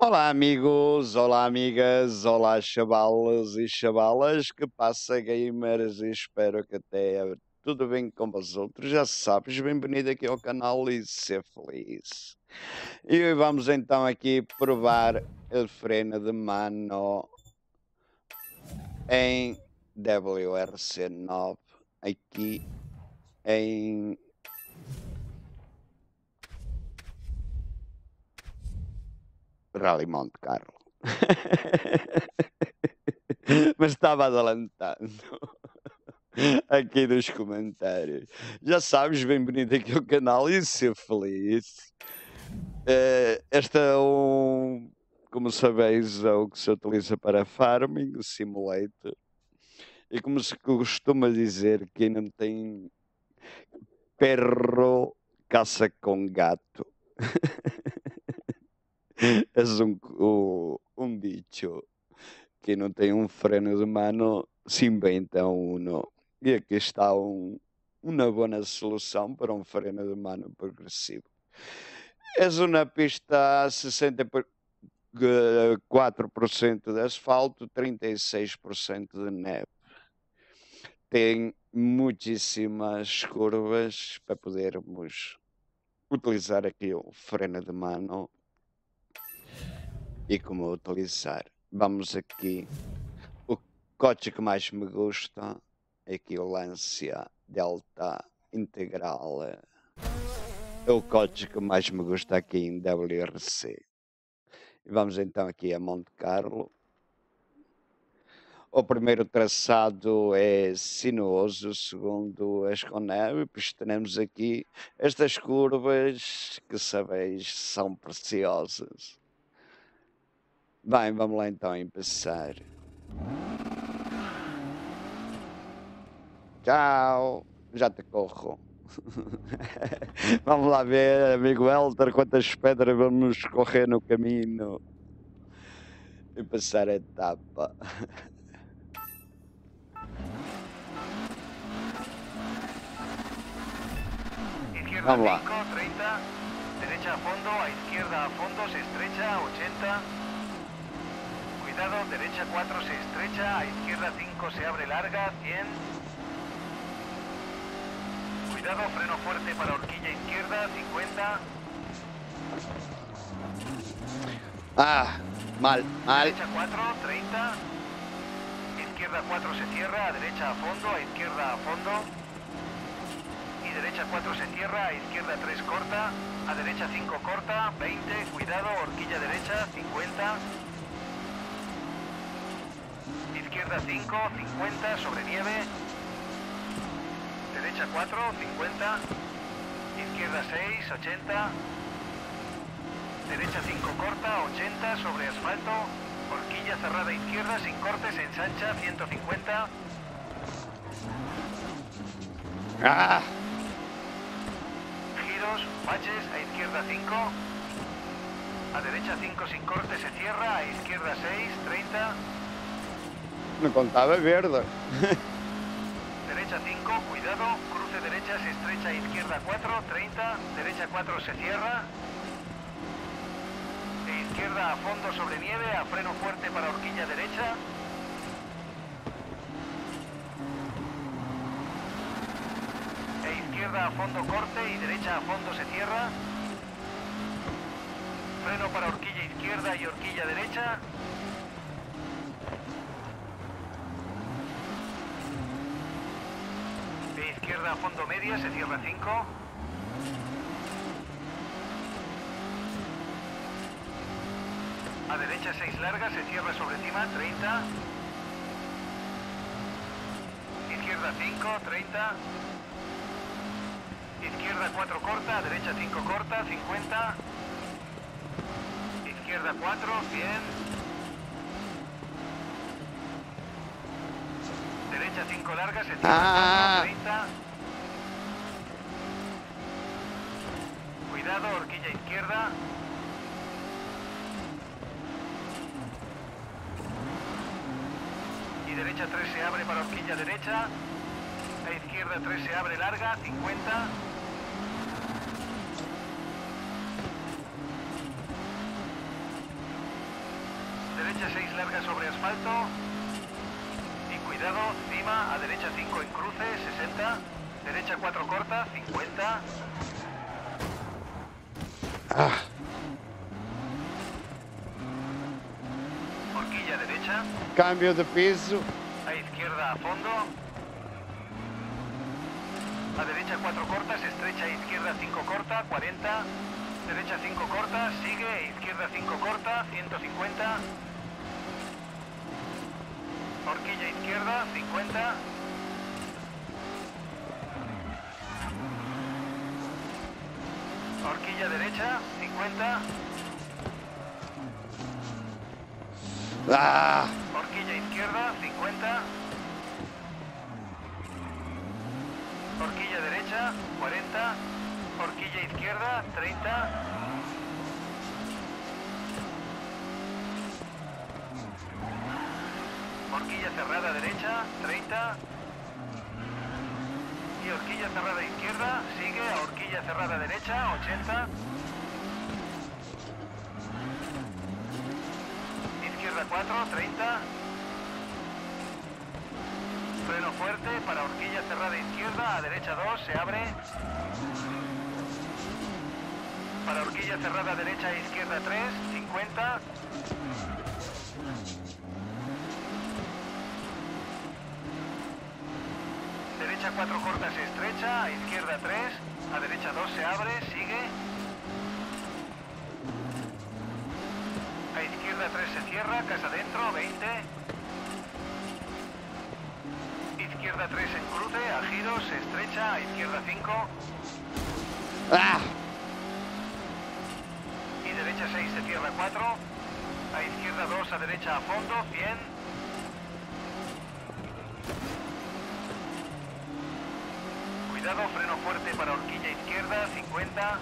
Olá amigos, olá amigas, olá chavalas e chavalas, que passa gamers e espero que até tudo bem com outros. Já sabes, bem-vindo aqui ao canal e ser feliz. E vamos então aqui provar o freno de mano em WRC9 aqui em Rally Monte Carlo. Mas estava adelantando aqui nos comentários. Já sabes, bem-vindo aqui ao canal e ser feliz. Uh, esta é um, como sabeis, é o que se utiliza para farming, o simulator. E como se costuma dizer, quem não tem perro caça com gato. Um, um, um bicho que não tem um freno de mano, se inventa um. E aqui está um, uma boa solução para um freno de mano progressivo. És uma pista a 64% de asfalto, 36% de neve. Tem muitíssimas curvas para podermos utilizar aqui o freno de mano e como utilizar. Vamos aqui. O código que mais me gusta é aqui o Lancia Delta Integral. É o código que mais me gusta aqui em WRC. E vamos então aqui a Monte Carlo. O primeiro traçado é sinuoso, segundo com neve, pois temos aqui estas curvas que sabeis são preciosas. Bem, vamos lá então empezar. Tchau. Já te corro. vamos lá ver, amigo Helder, quantas pedras vamos correr no caminho e passar a etapa. Vamos lá. 5, 30, derecha a fondo, a izquierda a fondo, se estrecha, 80. Cuidado, derecha 4 se estrecha, a izquierda 5 se abre larga, 100. Cuidado, freno fuerte para horquilla izquierda, 50. Ah, mal, mal. Derecha 4, 30. Izquierda 4 se cierra, a derecha a fondo, a izquierda a fondo. Y derecha 4 se cierra, a izquierda 3 corta, a derecha 5 corta, 20, cuidado, horquilla derecha, 50 izquierda 5, 50 sobre nieve. Derecha 4, 50. Izquierda 6, 80. Derecha 5 corta, 80 sobre asfalto. Horquilla cerrada izquierda sin cortes, ensancha, 150. ¡Ah! Giros, baches, a izquierda 5. A derecha 5 sin corte se cierra, a izquierda 6, 30. Me contaba verde. derecha 5, cuidado, cruce derecha se estrecha, izquierda 4, 30, derecha 4 se cierra. E izquierda a fondo sobre nieve, a freno fuerte para horquilla derecha. E izquierda a fondo corte y derecha a fondo se cierra. Freno para horquilla izquierda y horquilla derecha. Izquierda a fondo media, se cierra 5. A derecha 6 larga, se cierra sobre cima, 30. Izquierda 5, 30. Izquierda 4 corta, a derecha 5 corta, 50. Izquierda 4, 100. derecha 5 larga, se tira ah. 30. Cuidado, horquilla izquierda. Y derecha 3 se abre para horquilla derecha. A izquierda 3 se abre larga, 50. derecha 6 larga sobre asfalto. Y cuidado, cima, a derecha 5 en cruce, 60. Derecha 4 corta, 50. Ah, Horquilla derecha. cambio de piso. A izquierda a fondo. A derecha 4 cortas, estrecha a izquierda 5 corta, 40. Derecha 5 corta, sigue, izquierda 5 corta, 150. Horquilla izquierda, 50. Horquilla derecha, 50. Ah, Horquilla izquierda, 50. Horquilla derecha, 40. Horquilla izquierda, 30. Horquilla cerrada derecha, 30. Horquilla cerrada izquierda, sigue a horquilla cerrada derecha, 80. Izquierda 4, 30. Freno fuerte para horquilla cerrada izquierda, a derecha 2, se abre. Para horquilla cerrada derecha e izquierda 3, 50. Derecha 4 cortas estrecha, a izquierda 3, a derecha 2 se abre, sigue. A izquierda 3 se cierra, casa dentro, 20. Izquierda 3 en cruce, a giros, se estrecha, a izquierda 5. ah, Y derecha 6 se cierra 4. A izquierda 2, a derecha a fondo, 100. Freno fuerte para horquilla izquierda, 50.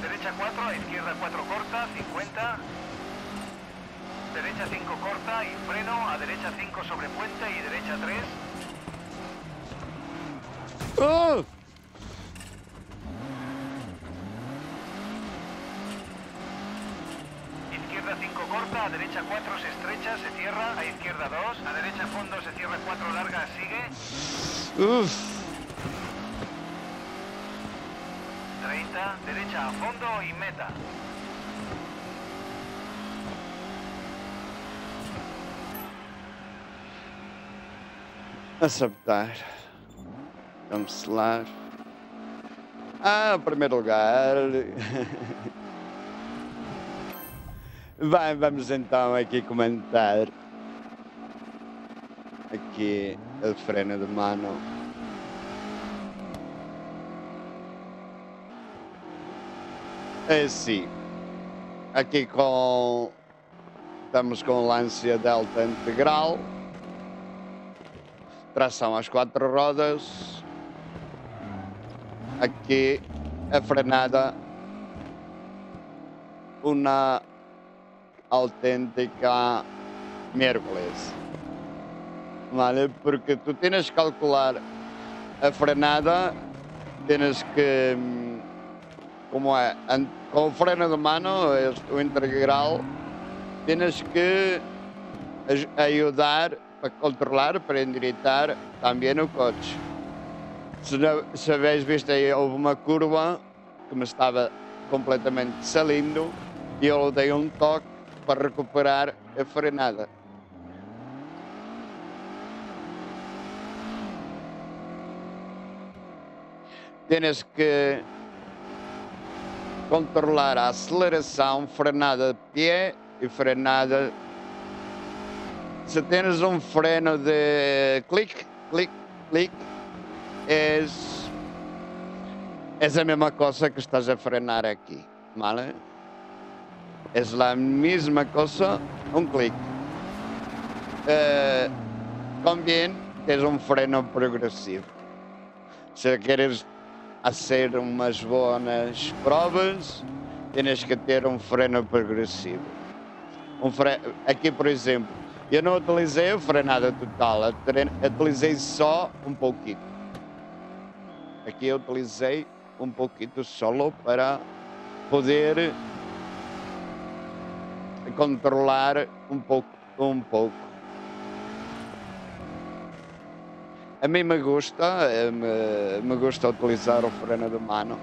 Derecha 4, a izquierda 4 corta, 50. Derecha 5 corta y freno, a derecha 5 sobre puente y derecha 3. oh, Izquierda 5 corta, a derecha 4 se estrecha, se cierra, a izquierda 2, a derecha fondo se cierra 4 larga, sigue, uf, 30, derecha a fondo y meta. aceptar, cancelar. Ah, primeiro lugar. Vai, vamos então aqui comentar. Aqui o freno de mano. É assim, aqui com estamos com Lancia Delta integral, tração às quatro rodas, aqui a frenada, uma autêntica miércoles. Vale? Porque tu tienes que calcular a frenada, tienes que, hum, como é, com o freno de mano, o integral, tienes que aj- ayudar para controlar, para endireitar também o coche. Se, não, se visto aí, houve uma curva que me estava completamente salindo e eu dei um toque para recuperar a frenada. Tienes que controlar a aceleração, frenada de pé e frenada. Se tens um freno de clique, clique, clique, és, és a mesma coisa que estás a frenar aqui, vale? Es la misma cosa, un clic. Eh, conviene que es un freno progresivo. Se queres hacer umas boas provas, tienes que ter um freno progressivo. Um fre... Aqui, por exemplo, eu não utilizei a frenada total, utilizei só um pouquinho. Aqui eu utilizei um pouquinho solo para poder controlar um pouco, um pouco. A mim me gusta, eh, me, me gusta utilizar o freno de mano.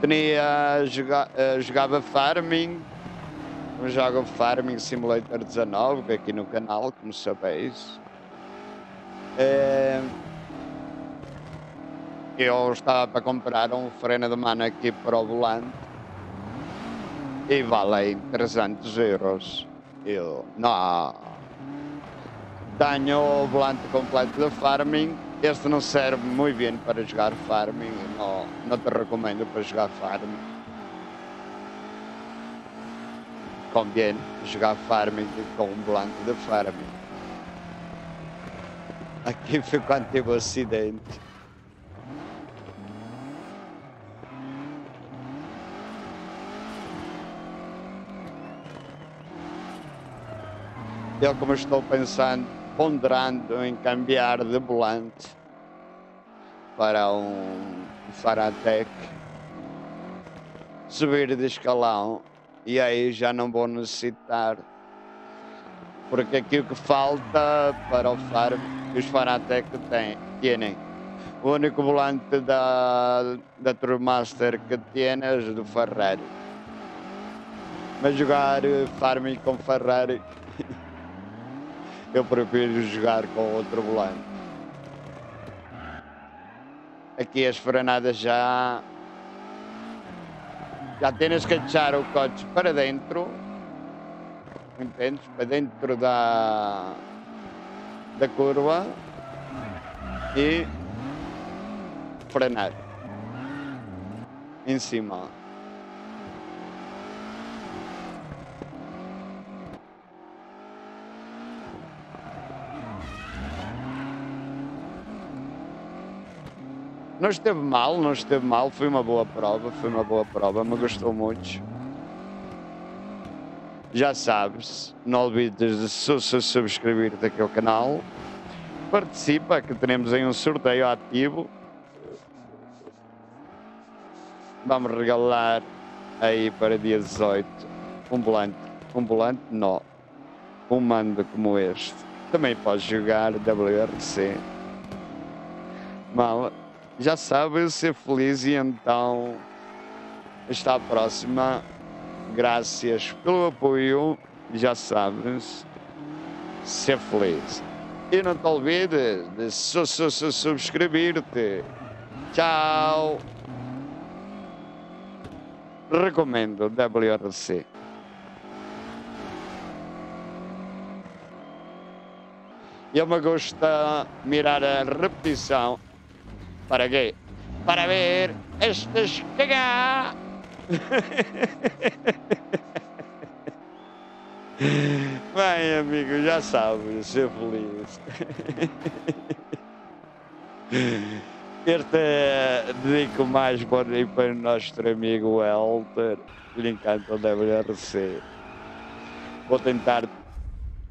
Tinha, joga, eh, jogava Farming, eu jogo Farming Simulator 19 aqui no canal, como sabeis. É, eu estava para comprar um freno de mano aqui para o volante e vale 300 euros. Eu, não, tenho o volante completo de Farming. Este não serve muito bem para jogar Farming, não, não te recomendo para jogar Farming. Convém jogar Farming com um volante de Farming. Aqui foi quando teve o acidente. Eu como estou pensando, ponderando em cambiar de volante para um Faratec, subir de escalão e aí já não vou necessitar porque aqui o que falta para o Farm, os Faratec têm, têm. O único volante da, da Tourmaster que tem é do Ferrari. Mas jogar Farming com Ferrari eu prefiro jogar com outro volante. Aqui as frenadas já. Já tens que echar o coche para dentro. Entendes? Para dentro da. da curva. E. frenar. Em cima. Não esteve mal, não esteve mal, foi uma boa prova, foi uma boa prova, me gostou muito. Já sabes, não olvides de subscrever-te aqui ao canal. Participa, que teremos aí um sorteio ativo. Vamos regalar aí para dia 18 um volante, um volante não, um mando como este. Também podes jogar WRC. Mal, já sabes ser feliz e então está próxima. Graças pelo apoio, já sabes, ser feliz. E não te olvides de su su su subscrever-te. Tchau. Recomendo WRC. Eu me gusta mirar a repetição ¿Para qué? Para ver estes cagar. Bem, amigo, já sabes, ser feliz. Este dedico mais para o nosso amigo Helter, que lhe encanta o WRC. Vou tentar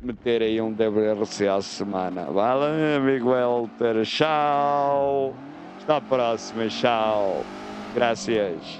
meter aí um WRC à semana. Vale, amigo Helter? Tchau! Até a próxima. Tchau. Graças.